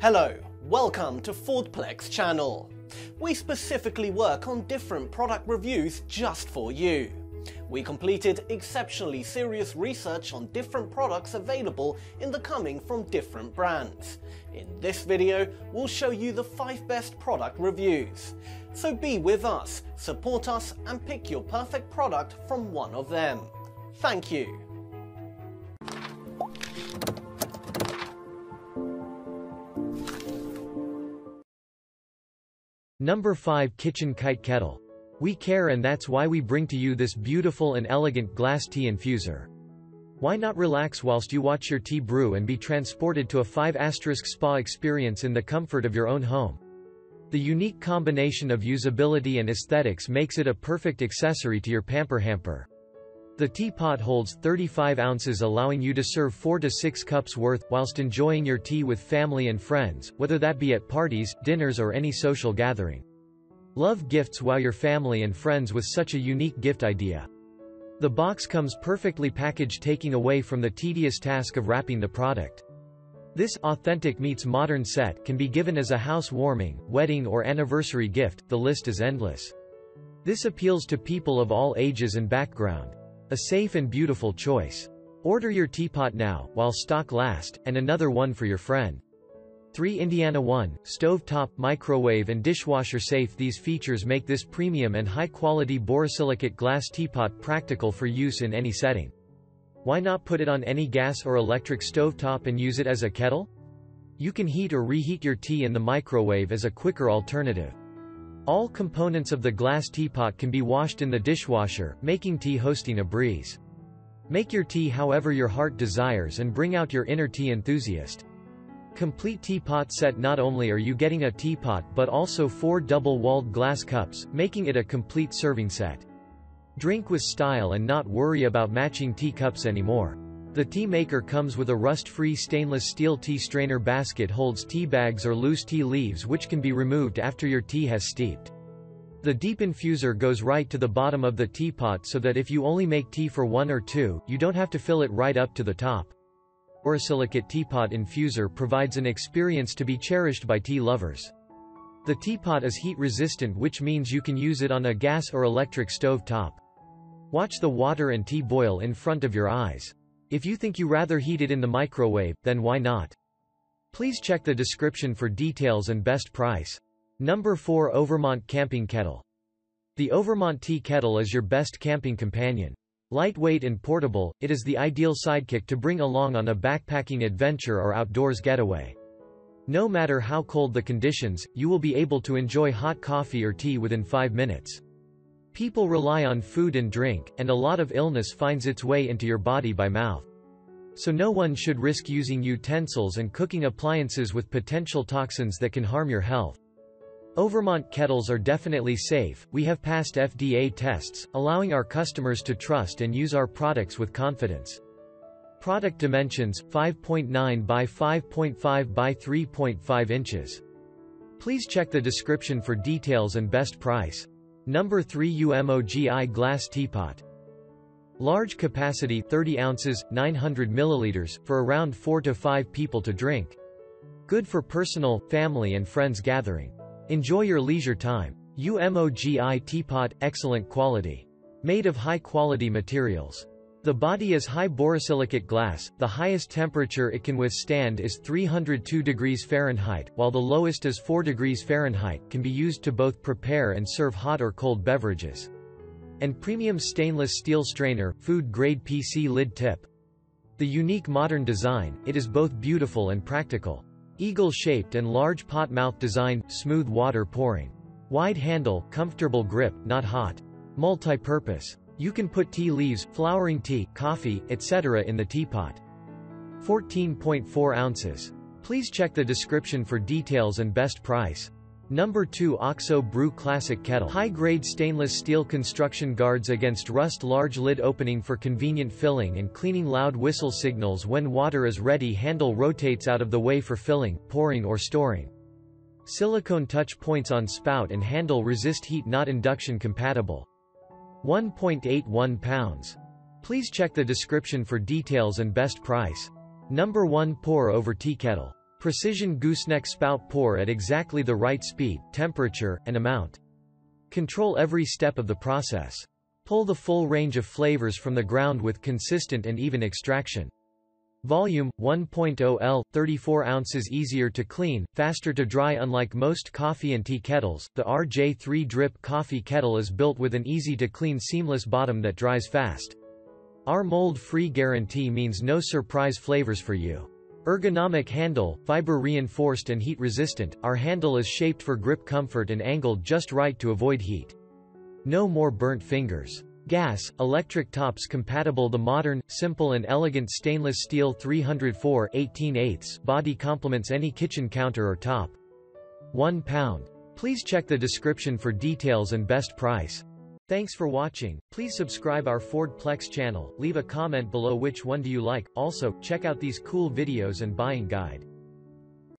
Hello, welcome to Fordplex channel. We specifically work on different product reviews just for you. We completed exceptionally serious research on different products available in the coming from different brands. In this video, we'll show you the 5 best product reviews. So be with us, support us and pick your perfect product from one of them. Thank you. Number 5 Kitchen Kite Kettle. We care and that's why we bring to you this beautiful and elegant glass tea infuser. Why not relax whilst you watch your tea brew and be transported to a 5 asterisk spa experience in the comfort of your own home? The unique combination of usability and aesthetics makes it a perfect accessory to your pamper hamper. The teapot holds 35 ounces allowing you to serve 4 to 6 cups worth, whilst enjoying your tea with family and friends, whether that be at parties, dinners or any social gathering. Love gifts while your family and friends with such a unique gift idea. The box comes perfectly packaged taking away from the tedious task of wrapping the product. This authentic meets modern set can be given as a housewarming, wedding or anniversary gift, the list is endless. This appeals to people of all ages and background. A safe and beautiful choice. Order your teapot now, while stock last, and another one for your friend. 3 Indiana 1, stove top, microwave and dishwasher safe These features make this premium and high-quality borosilicate glass teapot practical for use in any setting. Why not put it on any gas or electric stovetop and use it as a kettle? You can heat or reheat your tea in the microwave as a quicker alternative. All components of the glass teapot can be washed in the dishwasher, making tea hosting a breeze. Make your tea however your heart desires and bring out your inner tea enthusiast. Complete teapot set Not only are you getting a teapot but also four double-walled glass cups, making it a complete serving set. Drink with style and not worry about matching teacups anymore. The tea maker comes with a rust-free stainless steel tea strainer basket holds tea bags or loose tea leaves which can be removed after your tea has steeped. The deep infuser goes right to the bottom of the teapot so that if you only make tea for one or two, you don't have to fill it right up to the top. Borosilicate teapot infuser provides an experience to be cherished by tea lovers. The teapot is heat resistant which means you can use it on a gas or electric stove top. Watch the water and tea boil in front of your eyes. If you think you rather heat it in the microwave, then why not? Please check the description for details and best price. Number 4 Overmont Camping Kettle. The Overmont Tea Kettle is your best camping companion. Lightweight and portable, it is the ideal sidekick to bring along on a backpacking adventure or outdoors getaway. No matter how cold the conditions, you will be able to enjoy hot coffee or tea within 5 minutes. People rely on food and drink, and a lot of illness finds its way into your body by mouth. So no one should risk using utensils and cooking appliances with potential toxins that can harm your health. Overmont kettles are definitely safe, we have passed FDA tests, allowing our customers to trust and use our products with confidence. Product dimensions, 5.9 by 5.5 by 3.5 inches. Please check the description for details and best price. Number 3 UMOGI Glass Teapot. Large capacity 30 ounces, 900 milliliters, for around 4 to 5 people to drink. Good for personal, family and friends gathering. Enjoy your leisure time. UMOGI Teapot, excellent quality. Made of high-quality materials. The body is high borosilicate glass, the highest temperature it can withstand is 302 degrees Fahrenheit, while the lowest is 4 degrees Fahrenheit, can be used to both prepare and serve hot or cold beverages. And premium stainless steel strainer, food-grade PC lid tip. The unique modern design, it is both beautiful and practical. Eagle-shaped and large pot mouth design, smooth water pouring. Wide handle, comfortable grip, not hot. Multi-purpose. You can put tea leaves, flowering tea, coffee, etc. in the teapot. 14.4 ounces. Please check the description for details and best price. Number 2 OXO Brew Classic Kettle High-grade stainless steel construction guards against rust large lid opening for convenient filling and cleaning loud whistle signals when water is ready handle rotates out of the way for filling, pouring or storing. Silicone touch points on spout and handle resist heat not induction compatible. 1.81 pounds. Please check the description for details and best price. Number 1 Pour over tea kettle. Precision gooseneck spout pour at exactly the right speed, temperature, and amount. Control every step of the process. Pull the full range of flavors from the ground with consistent and even extraction. Volume 1.0 L 34 ounces easier to clean, faster to dry unlike most coffee and tea kettles. The RJ3 drip coffee kettle is built with an easy to clean seamless bottom that dries fast. Our mold-free guarantee means no surprise flavors for you. Ergonomic handle, fiber reinforced and heat resistant, our handle is shaped for grip comfort and angled just right to avoid heat. No more burnt fingers. Gas, electric tops compatible The modern, simple and elegant stainless steel 304 18 body complements any kitchen counter or top. 1 pound. Please check the description for details and best price. Thanks for watching. Please subscribe our Fordplex channel, leave a comment below which one do you like, also, check out these cool videos and buying guide.